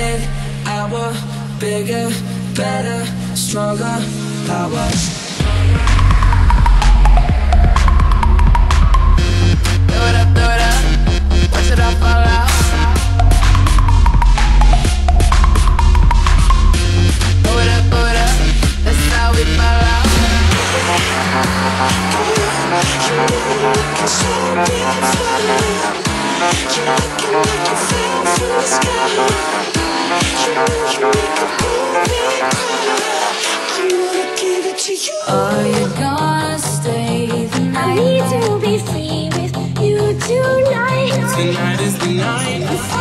minute, hour, bigger, better, stronger, power. Are you gonna stay the night? I need to be free with you tonight. Tonight is the night.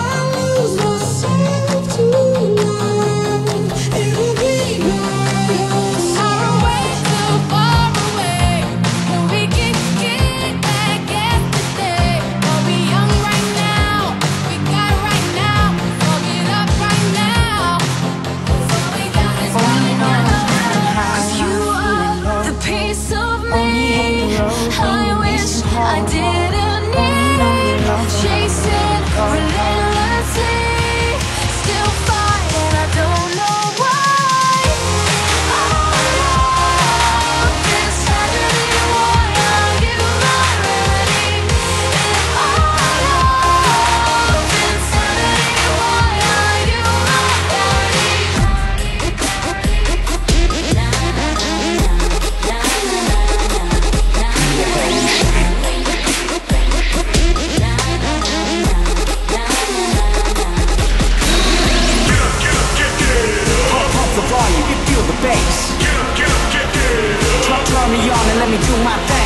me on and let me do my thing.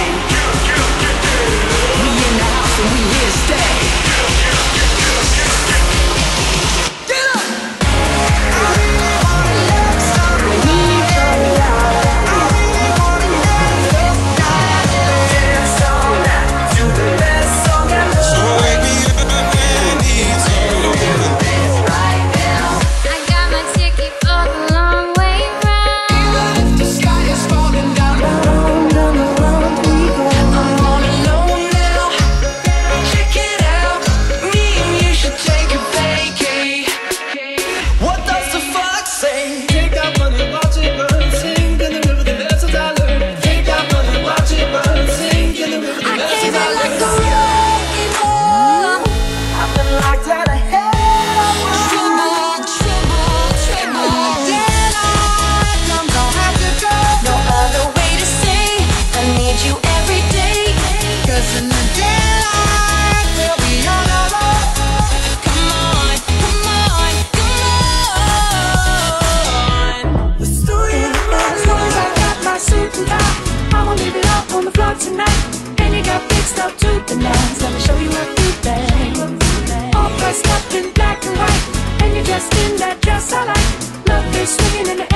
just in that dress I like. Love is swinging in the